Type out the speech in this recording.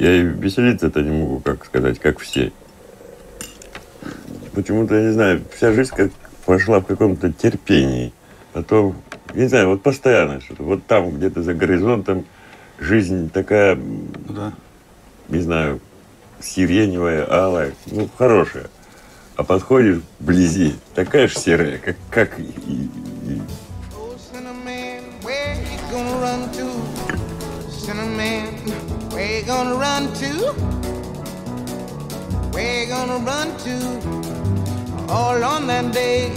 Я и веселиться-то не могу, как сказать, как все. Почему-то, я не знаю, вся жизнь как пошла в каком-то терпении. А то, не знаю, вот постоянно что-то. Вот там, где-то за горизонтом, жизнь такая, Ну да. не знаю, сиреневая, алая, ну, хорошая. А подходишь вблизи, такая же серая, как, как и- и- Cinnamon, where you gonna run to? Where you gonna run to? All on that day